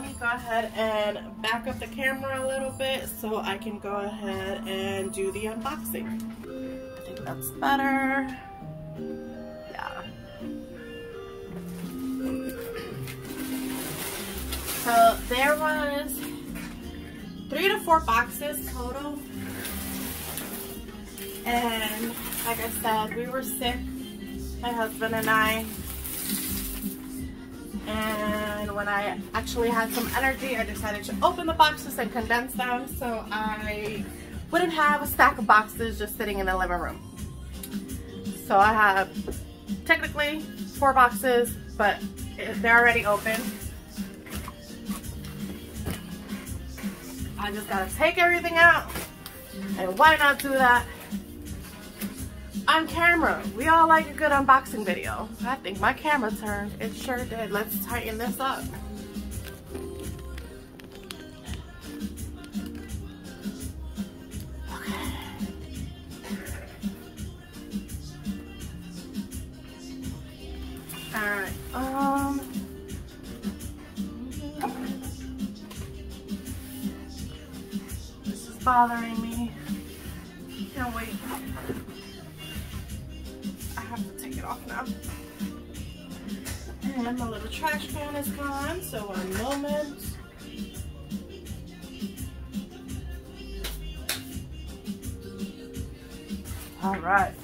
let me go ahead and back up the camera a little bit so I can go ahead and do the unboxing. I think that's better. Yeah. So there was three to four boxes total. And like I said, we were sick, my husband and I. And when I actually had some energy, I decided to open the boxes and condense them so I wouldn't have a stack of boxes just sitting in the living room. So I have technically four boxes, but they're already open. I just gotta take everything out. And why not do that on camera? We all like a good unboxing video. I think my camera turned. It sure did. Let's tighten this up. All right. Um. bothering me. And my little trash can is gone, so one moment. All right.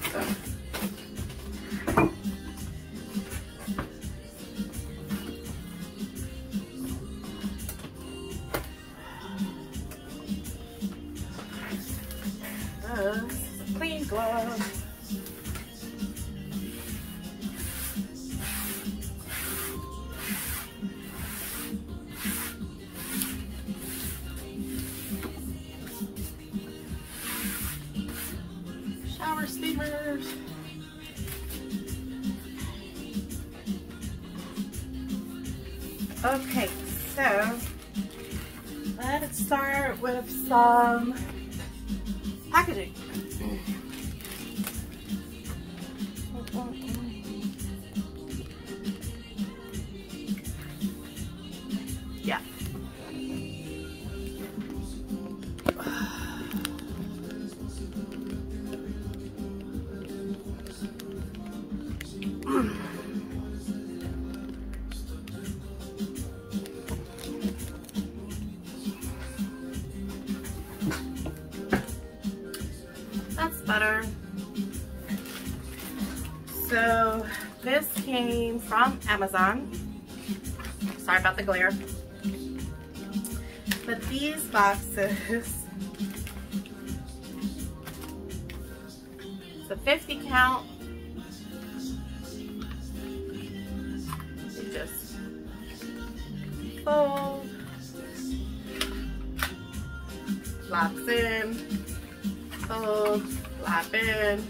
Okay, so let's start with some packaging. Mm. Amazon. Sorry about the glare. But these boxes, it's a 50 count. Just fold, locks in, fold, flap in,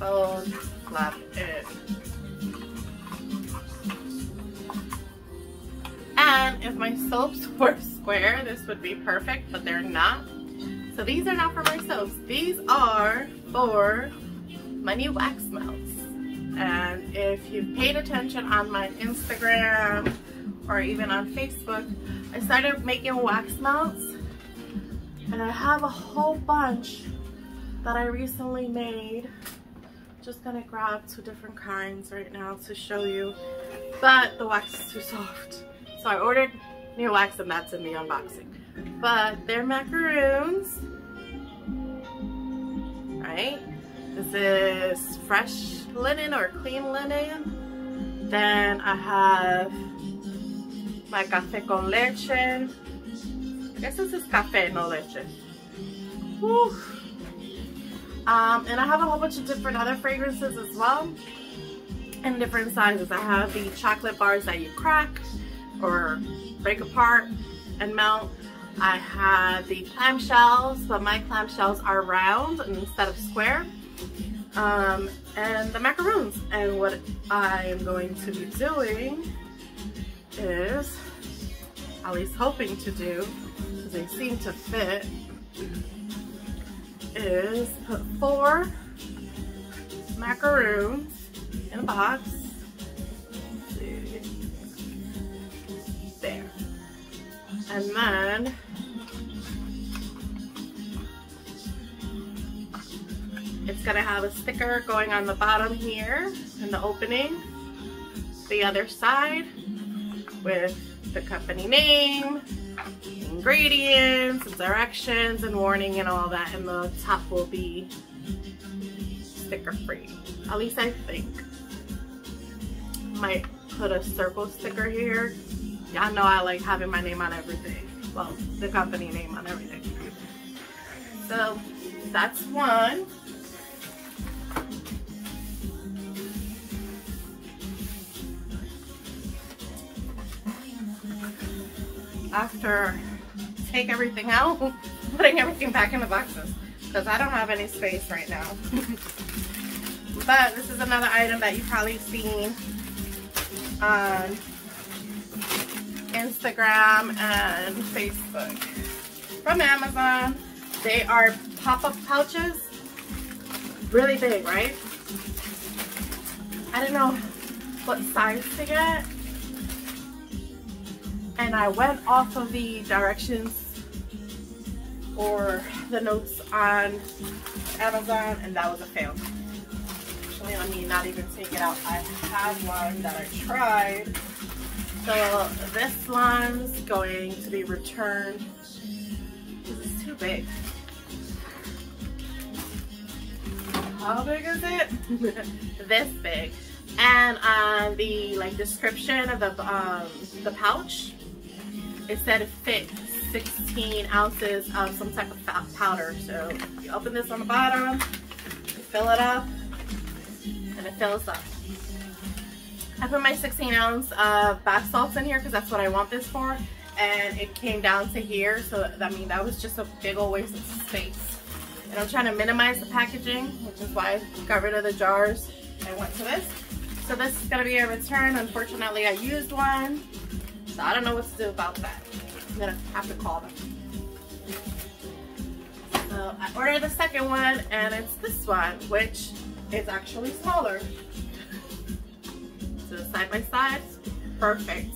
fold, flap in. And if my soaps were square, this would be perfect, but they're not. So these are not for my soaps. These are for my new wax melts. And if you've paid attention on my Instagram or even on Facebook, I started making wax melts and I have a whole bunch that I recently made. Just gonna grab two different kinds right now to show you. But the wax is too soft. So I ordered new wax and that's in the unboxing. But they're macaroons. Right? This is fresh linen or clean linen. Then I have my café con leche. I guess this is café, no leche. Whew. Um, and I have a whole bunch of different other fragrances as well in different sizes. I have the chocolate bars that you crack or break apart and melt. I have the clamshells, but my clamshells are round instead of square. Um, and the macaroons. And what I am going to be doing is, at least hoping to do, because they seem to fit, is put four macaroons in a box. And then it's gonna have a sticker going on the bottom here in the opening. The other side with the company name, ingredients, directions, and warning and all that. And the top will be sticker free. At least I think. Might put a circle sticker here. Y'all know I like having my name on everything. Well, the company name on everything. So that's one. After take everything out, putting everything back in the boxes because I don't have any space right now. but this is another item that you've probably seen on Instagram and Facebook from Amazon. They are pop-up pouches. Really big, right? I didn't know what size to get. And I went off of the directions or the notes on Amazon and that was a fail. Actually, I mean, not even take it out. I have one that I tried. So this one's going to be returned. This is too big. How big is it? this big. And on the like description of the um, the pouch, it said it fit 16 ounces of some type of powder. So you open this on the bottom, you fill it up, and it fills up. I put my 16 ounce of bath salts in here because that's what I want this for. And it came down to here. So, I mean, that was just a big old waste of space. And I'm trying to minimize the packaging, which is why I got rid of the jars and went to this. So this is gonna be a return. Unfortunately, I used one. So I don't know what to do about that. I'm gonna have to call them. So I ordered the second one and it's this one, which is actually smaller. So side by side, perfect.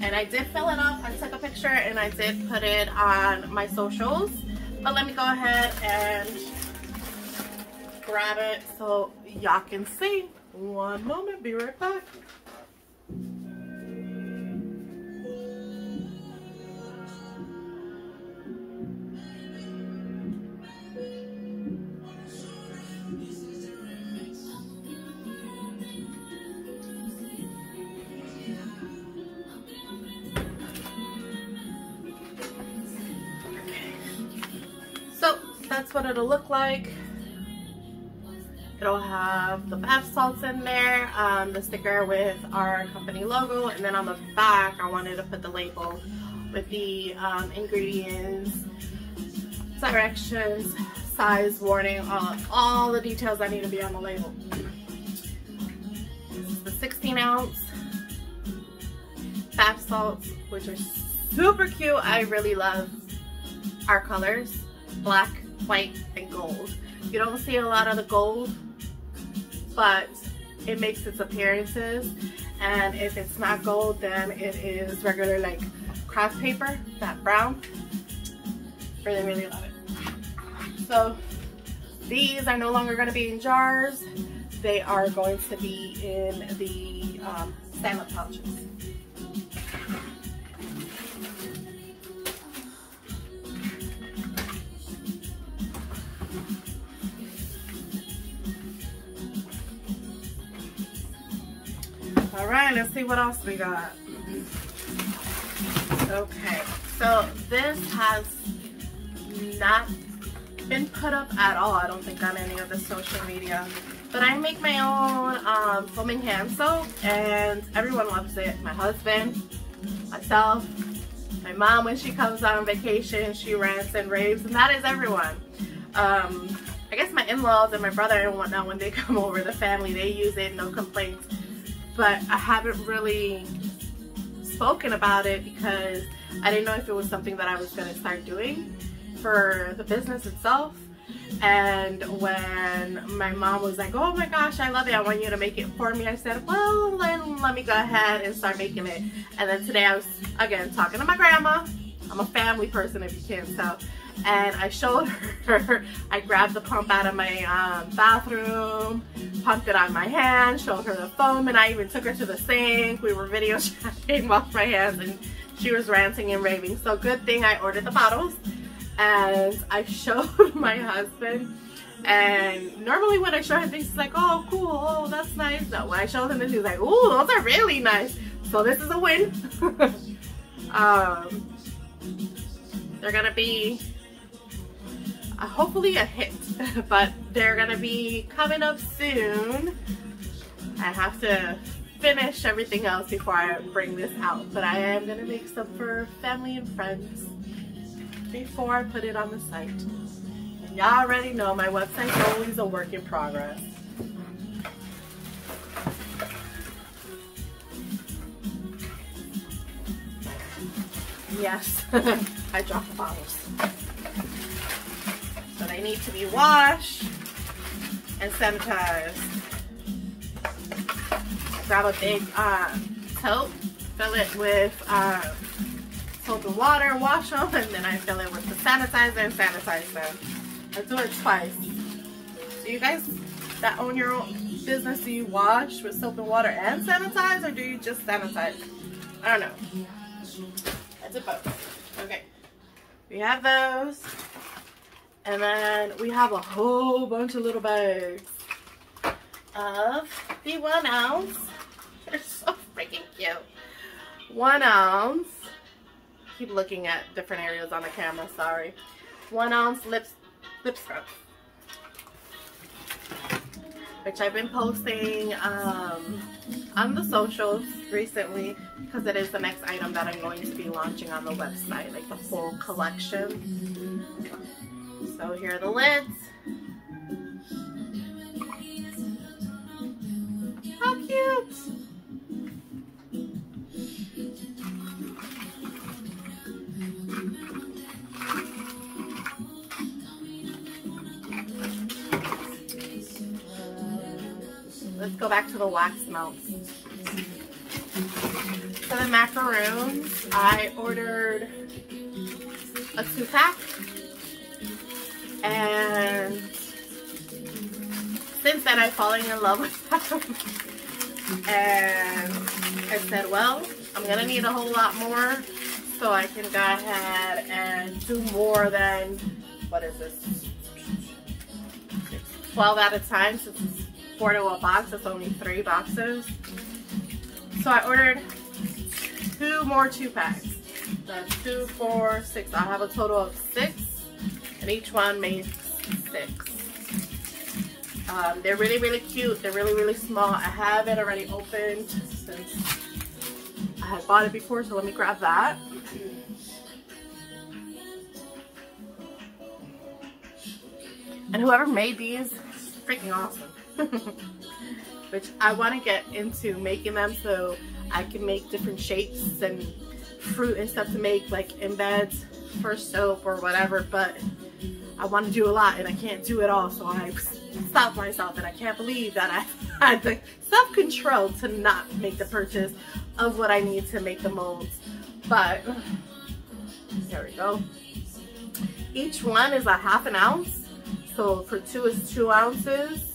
And I did fill it up. I took a picture and I did put it on my socials. But let me go ahead and grab it so y'all can see. One moment, be right back. That's what it'll look like. It'll have the bath salts in there, um, the sticker with our company logo, and then on the back I wanted to put the label with the um, ingredients, directions, size, warning, all, all the details I need to be on the label. This is the 16 ounce bath salts, which are super cute. I really love our colors, black, white and gold. You don't see a lot of the gold, but it makes its appearances. And if it's not gold, then it is regular like kraft paper, that brown. Really, really love it. So these are no longer going to be in jars. They are going to be in the um, pouches. Right, let's see what else we got. Okay, so this has not been put up at all, I don't think, on any of the social media. But I make my own um, foaming hand soap, and everyone loves it. My husband, myself, my mom when she comes on vacation, she rants and raves, and that is everyone. Um, I guess my in-laws and my brother and whatnot, when they come over, the family, they use it, no complaints but I haven't really spoken about it because I didn't know if it was something that I was going to start doing for the business itself. And when my mom was like, oh my gosh, I love it. I want you to make it for me. I said, well, then let me go ahead and start making it. And then today I was, again, talking to my grandma. I'm a family person if you can't tell. And I showed her, I grabbed the pump out of my um, bathroom, pumped it on my hand, showed her the foam, and I even took her to the sink. We were video chatting, washed my hands, and she was ranting and raving. So good thing I ordered the bottles. And I showed my husband and normally when I show him things, he's like, oh, cool, oh, that's nice. No, when I showed him this, he's like, ooh, those are really nice. So this is a win. um, they're gonna be uh, hopefully a hit, but they're gonna be coming up soon. I have to finish everything else before I bring this out, but I am gonna make some for family and friends before I put it on the site. Y'all already know my website's always a work in progress. Yes, I dropped the bottles. They need to be washed and sanitized. Grab a big uh, tote, fill it with uh, soap and water, wash them, and then I fill it with the sanitizer and sanitize them. I do it twice. Do you guys that own your own business, do you wash with soap and water and sanitize, or do you just sanitize? I don't know. I do both. Okay. We have those. And then we have a whole bunch of little bags of the one ounce. They're so freaking cute. One ounce. Keep looking at different areas on the camera, sorry. One ounce lip, lip scrub. Which I've been posting um, on the socials recently because it is the next item that I'm going to be launching on the website, like the full collection. So here are the lids. How cute! Let's go back to the wax melts. For the macaroons, I ordered a two pack and since then I've fallen in love with them. and I said, well, I'm gonna need a whole lot more so I can go ahead and do more than, what is this? 12 at a time since it's four to a box, it's only three boxes. So I ordered two more two packs. That's two, four, six. I have a total of six and each one makes six. Um, they're really, really cute. They're really, really small. I have it already opened since I had bought it before, so let me grab that. And whoever made these, is freaking awesome. Which I want to get into making them so I can make different shapes and fruit and stuff to make like embeds for soap or whatever. But I want to do a lot and I can't do it all. So I stopped myself and I can't believe that I had the self-control to not make the purchase of what I need to make the molds. But there we go. Each one is a half an ounce. So for two is two ounces.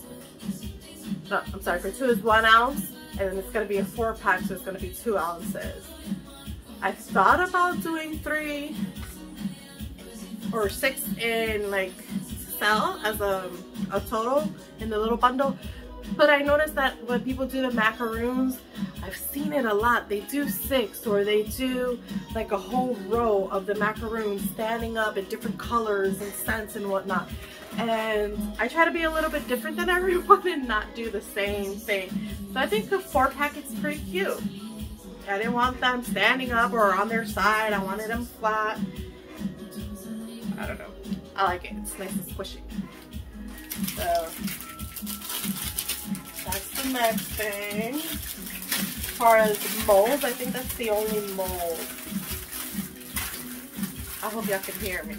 No, I'm sorry, for two is one ounce. And it's going to be a four pack, so it's going to be two ounces. I thought about doing three or six in like sell as a, a total in the little bundle. But I noticed that when people do the macaroons, I've seen it a lot. They do six or they do like a whole row of the macaroons standing up in different colors and scents and whatnot. And I try to be a little bit different than everyone and not do the same thing. So I think the four pack is pretty cute. I didn't want them standing up or on their side. I wanted them flat. I don't know. I like it. It's nice and squishy. So that's the next thing. As far as molds, I think that's the only mold. I hope y'all can hear me.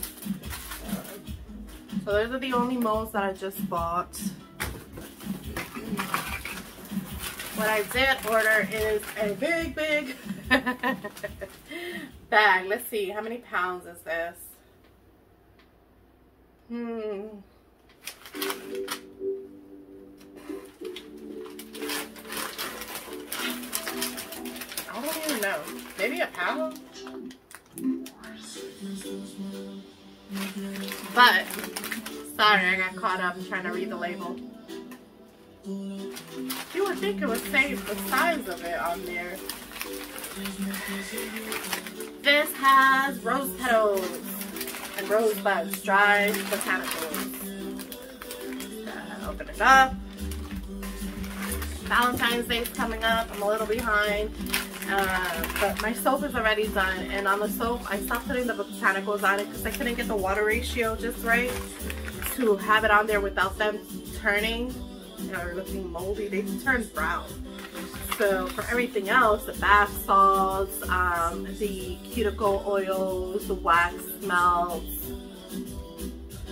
So those are the only molds that I just bought. What I did order is a big, big bag. Let's see, how many pounds is this? Hmm. I don't even know. Maybe a pound? But, sorry, I got caught up trying to read the label. You would think it would say the size of it on there. This has rose petals rosebuds, dried botanicals. Uh, open it up. Valentine's Day is coming up. I'm a little behind. Uh, but my soap is already done. And on the soap, I stopped putting the botanicals on it because I couldn't get the water ratio just right to have it on there without them turning or looking moldy. They turn brown. So for everything else, the bath salts, um, the cuticle oils, the wax melts,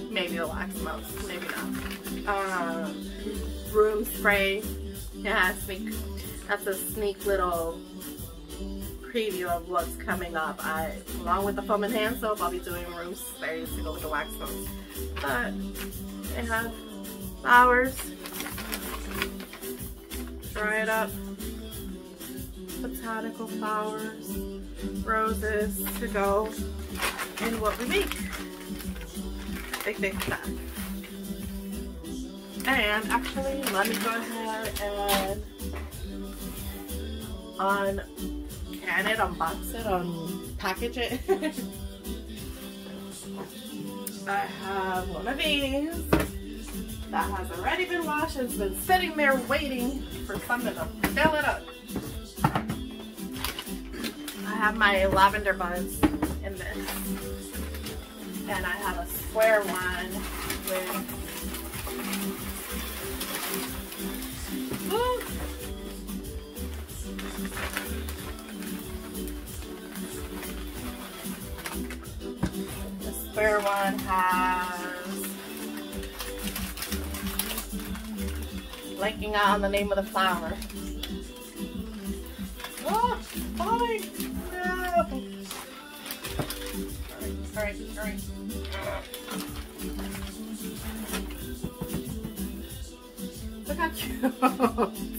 maybe the wax melts, maybe not. Um, room spray, yeah, sneak. That's a sneak little preview of what's coming up. I, along with the foam and hand soap, I'll be doing room sprays to go with the wax melts. But they have flowers, dry it up botanical flowers, roses to go in what we make. Big, big. And actually, let me go ahead and on can it, unbox it, unpackage it. I have one of these that has already been washed and has been sitting there waiting for something to fill it up have my lavender buds in this. And I have a square one with The square one has blanking on the name of the flower. Oh, fine. Alright, alright. Look how cute.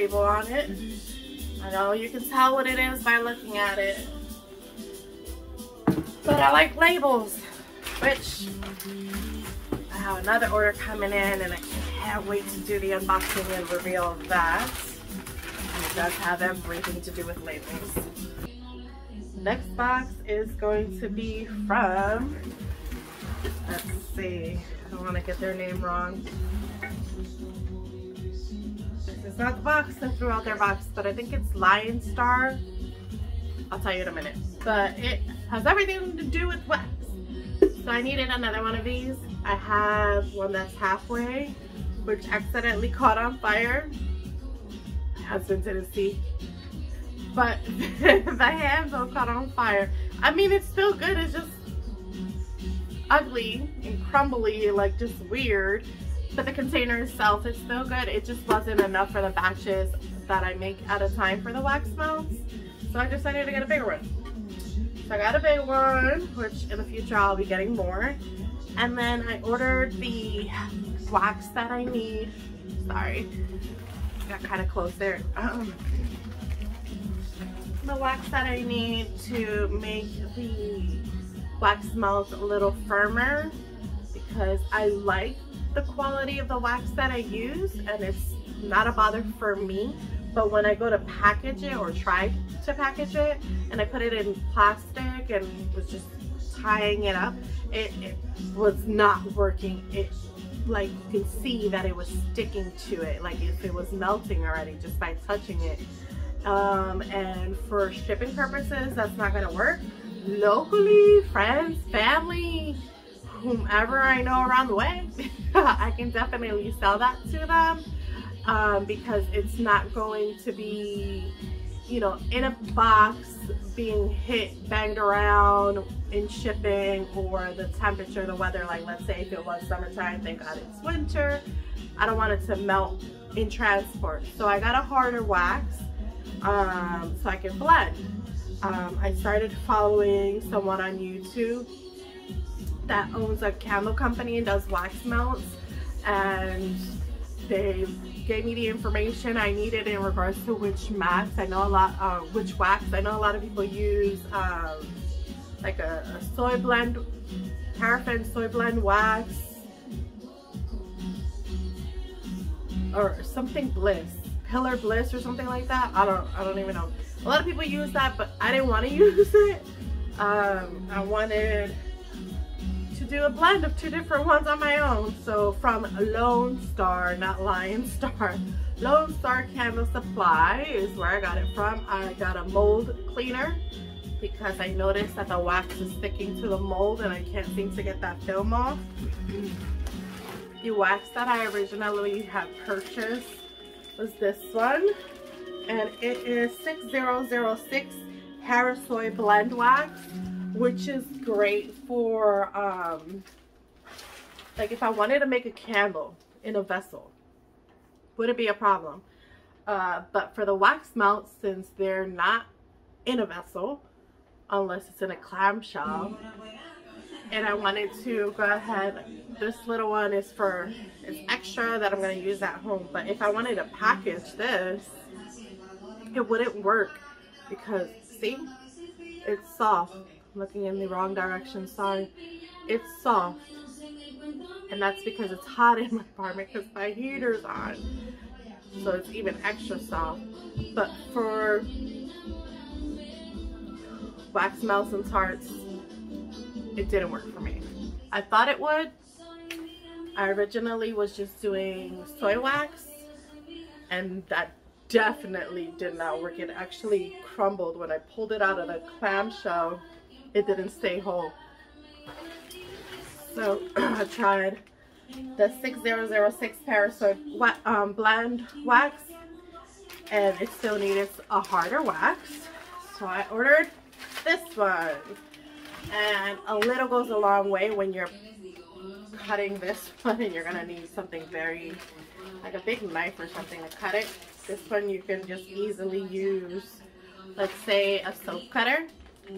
Label on it. I know you can tell what it is by looking at it. But I like labels, which I have another order coming in and I can't wait to do the unboxing and reveal of that. It does have everything to do with labels. Next box is going to be from, let's see, I don't want to get their name wrong not the box I threw out their box, but I think it's Lion Star. I'll tell you in a minute. But it has everything to do with wax. So I needed another one of these. I have one that's halfway, which accidentally caught on fire. My husband didn't see. But the handle caught on fire. I mean, it's still good. It's just ugly and crumbly, like just weird. But the container itself is still good. It just wasn't enough for the batches that I make at a time for the wax melts. So I decided to get a bigger one. So I got a big one, which in the future I'll be getting more. And then I ordered the wax that I need. Sorry, got kind of close there. Um, the wax that I need to make the wax melt a little firmer because I like the quality of the wax that I use and it's not a bother for me. But when I go to package it or try to package it and I put it in plastic and was just tying it up it, it was not working. It like you can see that it was sticking to it like if it was melting already just by touching it. Um, and for shipping purposes that's not going to work. Locally friends family whomever I know around the way, I can definitely sell that to them um, because it's not going to be, you know, in a box being hit, banged around in shipping or the temperature, the weather, like let's say if it was summertime, thank God it's winter. I don't want it to melt in transport. So I got a harder wax um, so I can blend. Um, I started following someone on YouTube that owns a candle company and does wax melts and they gave me the information I needed in regards to which max. I know a lot, uh, which wax. I know a lot of people use um, like a, a soy blend, paraffin soy blend wax or something bliss, pillar bliss or something like that. I don't, I don't even know. A lot of people use that, but I didn't want to use it. Um, I wanted do a blend of two different ones on my own. So from Lone Star, not Lion Star. Lone Star Candle Supply is where I got it from. I got a mold cleaner because I noticed that the wax is sticking to the mold and I can't seem to get that film off. The wax that I originally had purchased was this one and it is 6006 Parasoy Blend Wax which is great for um, like if I wanted to make a candle in a vessel wouldn't be a problem? Uh, but for the wax melts since they're not in a vessel unless it's in a clamshell and I wanted to go ahead this little one is for it's extra that I'm going to use at home. But if I wanted to package this it wouldn't work because see? It's soft looking in the wrong direction, sorry. It's soft. And that's because it's hot in my apartment because my heater's on. So it's even extra soft. But for wax melts and tarts, it didn't work for me. I thought it would. I originally was just doing soy wax and that definitely did not work. It actually crumbled when I pulled it out of the clamshell it didn't stay whole. So I tried the 6006 Parasoy um, blend wax and it still needed a harder wax. So I ordered this one. And a little goes a long way when you're cutting this one and you're going to need something very, like a big knife or something to cut it. This one you can just easily use, let's say a soap cutter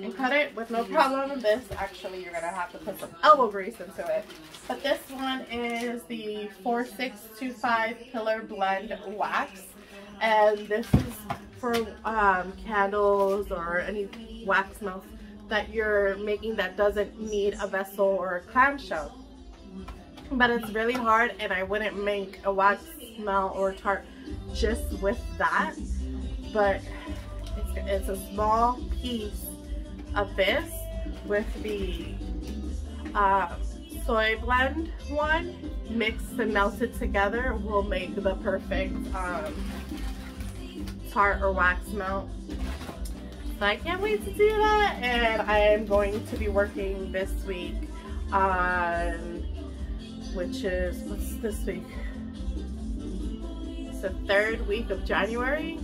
and cut it with no problem. This actually you're gonna have to put some elbow grease into it. But this one is the 4625 Pillar Blend Wax. And this is for um, candles or any wax melts that you're making that doesn't need a vessel or a clamshell. But it's really hard and I wouldn't make a wax melt or tart just with that. But it's, it's a small piece of this with the uh, soy blend one mixed and melted together will make the perfect um, tart or wax melt. So I can't wait to do that and I am going to be working this week on which is what's this week? It's the third week of January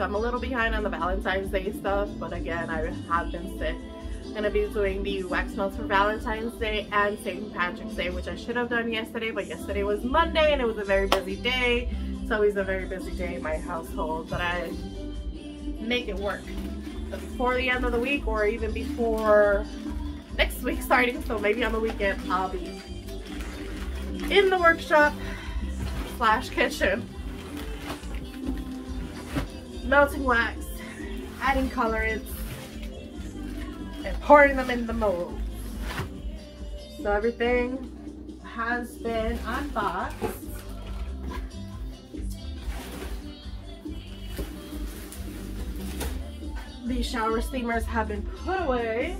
so I'm a little behind on the Valentine's Day stuff, but again, I have been sick. I'm gonna be doing the wax melts for Valentine's Day and St. Patrick's Day, which I should have done yesterday, but yesterday was Monday and it was a very busy day. It's always a very busy day in my household, but I make it work before the end of the week or even before next week starting. So maybe on the weekend I'll be in the workshop slash kitchen melting wax, adding colorants, and pouring them in the mold. So everything has been unboxed. These shower steamers have been put away.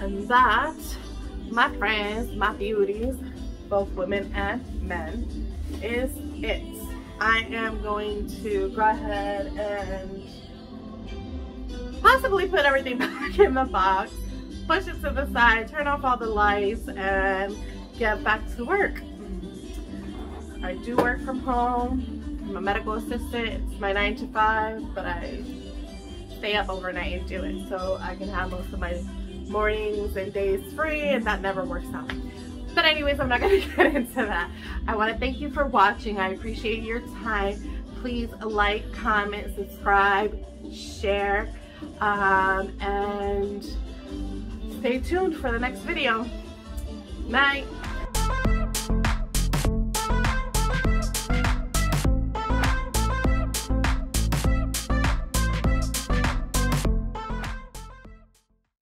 And that, my friends, my beauties, both women and men, is it. I am going to go ahead and possibly put everything back in the box, push it to the side, turn off all the lights, and get back to work. I do work from home. I'm a medical assistant. It's my nine to five, but I stay up overnight and do it so I can have most of my mornings and days free and that never works out. But anyways, I'm not to get into that. I want to thank you for watching. I appreciate your time. Please like, comment, subscribe, share, um, and stay tuned for the next video. Night.